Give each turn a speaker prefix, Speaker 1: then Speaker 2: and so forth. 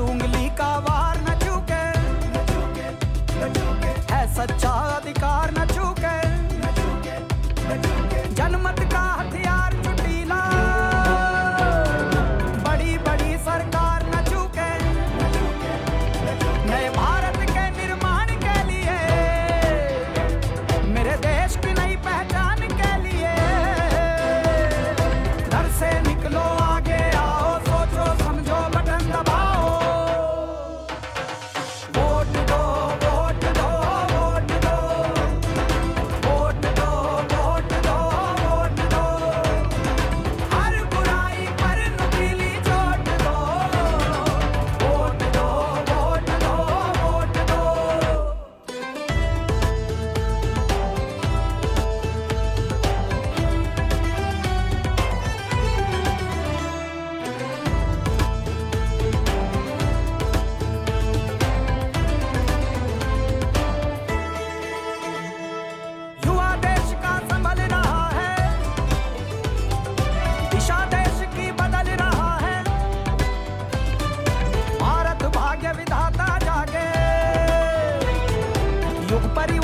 Speaker 1: उंगली का वार न चूके। है सच्चा अधिकार न चूके। jogo pariu.